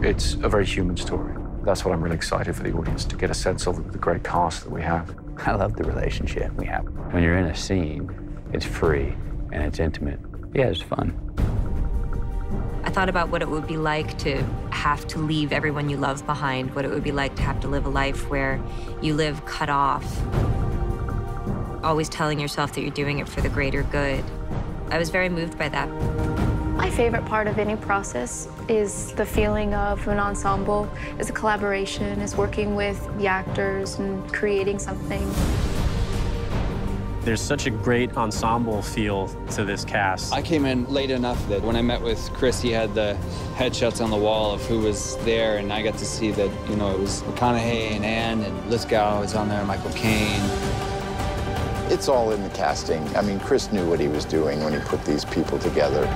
It's a very human story. That's what I'm really excited for the audience to get a sense of the great cast that we have. I love the relationship we have. When you're in a scene, it's free and it's intimate. Yeah, it's fun. I thought about what it would be like to have to leave everyone you love behind, what it would be like to have to live a life where you live cut off, always telling yourself that you're doing it for the greater good. I was very moved by that. My favorite part of any process is the feeling of an ensemble, is a collaboration, is working with the actors and creating something. There's such a great ensemble feel to this cast. I came in late enough that when I met with Chris, he had the headshots on the wall of who was there, and I got to see that, you know, it was McConaughey and Anne, and Lithgow was on there, Michael Caine. It's all in the casting. I mean, Chris knew what he was doing when he put these people together.